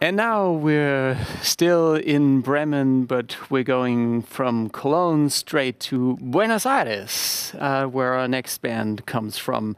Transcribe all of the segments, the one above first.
And now we're still in Bremen, but we're going from Cologne straight to Buenos Aires, uh, where our next band comes from.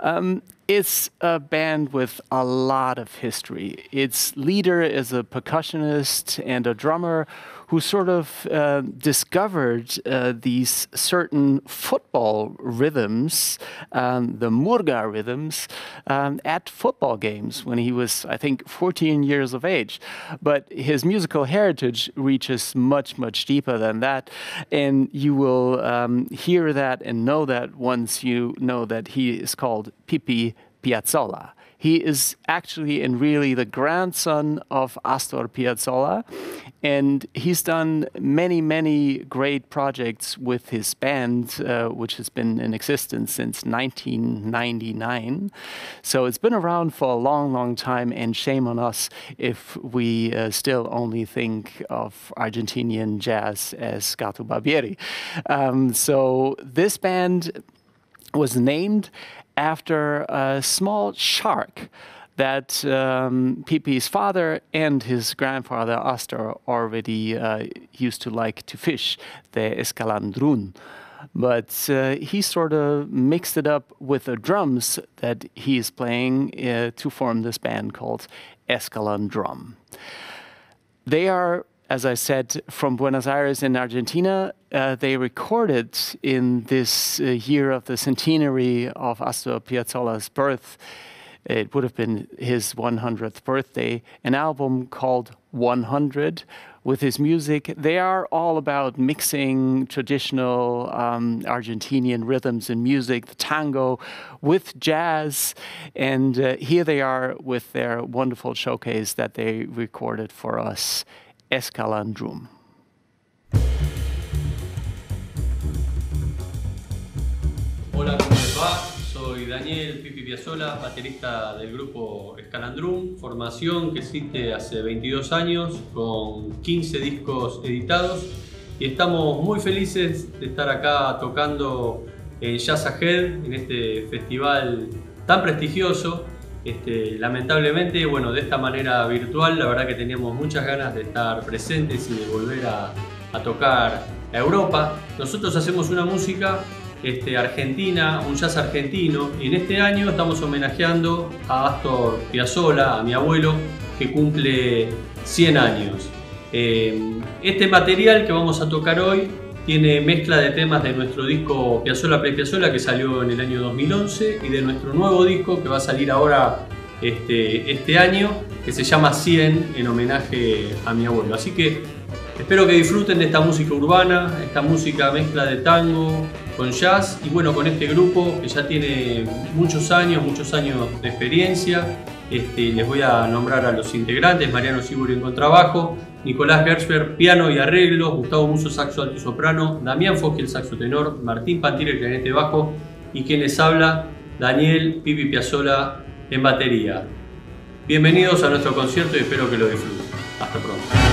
Um, it's a band with a lot of history. Its leader is a percussionist and a drummer who sort of uh, discovered uh, these certain football rhythms, um, the Murga rhythms, um, at football games when he was, I think, 14 years of age. But his musical heritage reaches much, much deeper than that. And you will um, hear that and know that once you know that he is called Pipi Piazzolla. He is actually and really the grandson of Astor Piazzolla, and he's done many, many great projects with his band, uh, which has been in existence since 1999. So it's been around for a long, long time, and shame on us if we uh, still only think of Argentinian jazz as Gato Barbieri. Um, so this band was named after a small shark that um, father and his grandfather Astor already uh, used to like to fish, the escalandrun. But uh, he sort of mixed it up with the drums that he is playing uh, to form this band called Escalandrum. They are as I said, from Buenos Aires in Argentina. Uh, they recorded in this uh, year of the centenary of Astor Piazzolla's birth, it would have been his 100th birthday, an album called 100 with his music. They are all about mixing traditional um, Argentinian rhythms and music, the tango, with jazz. And uh, here they are with their wonderful showcase that they recorded for us Escalandrum. Hola, ¿cómo les va? Soy Daniel Pipi Piazzola, baterista del grupo Escalandrum, formación que existe hace 22 años con 15 discos editados y estamos muy felices de estar acá tocando en Jazz Ahead, en este festival tan prestigioso este, lamentablemente, bueno, de esta manera virtual, la verdad que teníamos muchas ganas de estar presentes y de volver a, tocar a Europa. Nosotros hacemos una música este, argentina, un jazz argentino, y en este año estamos homenajeando a Astor Piazzolla, a mi abuelo, que cumple 100 años. Eh, este material que vamos a tocar hoy tiene mezcla de temas de nuestro disco Piazzola Play Piazzola que salió en el año 2011 y de nuestro nuevo disco que va a salir ahora este, este año que se llama 100 en homenaje a mi abuelo. Así que espero que disfruten de esta música urbana, esta música mezcla de tango con jazz y bueno, con este grupo que ya tiene muchos años, muchos años de experiencia. Este, les voy a nombrar a los integrantes, Mariano Siburi en contrabajo, Nicolás Gersberg, piano y arreglo, Gustavo Muso, saxo alto y soprano, Damián saxo tenor, Martín Pantire, el clarinete bajo, y quien les habla, Daniel Pipi Piazzola en batería. Bienvenidos a nuestro concierto y espero que lo disfruten. Hasta pronto.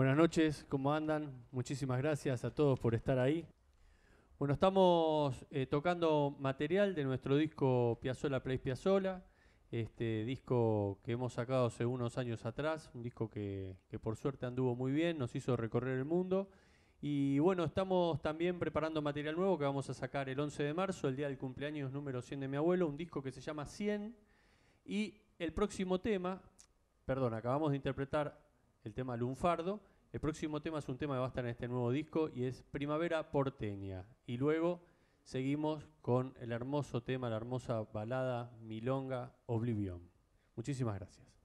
Buenas noches, ¿cómo andan? Muchísimas gracias a todos por estar ahí. Bueno, estamos eh, tocando material de nuestro disco Piazzola Play Piazzola, este disco que hemos sacado hace unos años atrás, un disco que, que por suerte anduvo muy bien, nos hizo recorrer el mundo. Y bueno, estamos también preparando material nuevo que vamos a sacar el 11 de marzo, el día del cumpleaños número 100 de mi abuelo, un disco que se llama 100. Y el próximo tema, perdón, acabamos de interpretar el tema Lunfardo. El próximo tema es un tema que va a estar en este nuevo disco y es Primavera Porteña. Y luego seguimos con el hermoso tema, la hermosa balada Milonga Oblivion. Muchísimas gracias.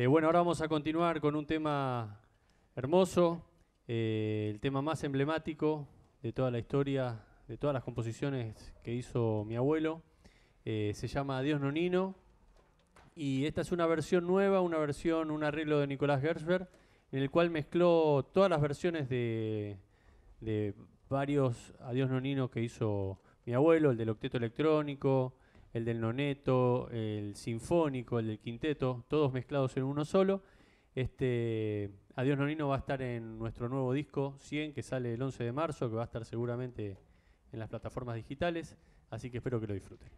Eh, bueno, ahora vamos a continuar con un tema hermoso, eh, el tema más emblemático de toda la historia, de todas las composiciones que hizo mi abuelo. Eh, se llama Dios Nonino y esta es una versión nueva, una versión, un arreglo de Nicolás Gersberg, en el cual mezcló todas las versiones de, de varios Adiós Nonino que hizo mi abuelo, el del octeto electrónico, el del noneto, el sinfónico, el del quinteto, todos mezclados en uno solo. Este Adiós Nonino va a estar en nuestro nuevo disco 100 que sale el 11 de marzo, que va a estar seguramente en las plataformas digitales, así que espero que lo disfruten.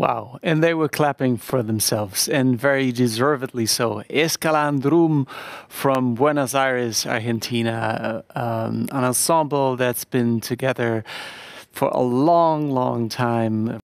Wow, and they were clapping for themselves, and very deservedly so. Escalandrum from Buenos Aires, Argentina, um, an ensemble that's been together for a long, long time.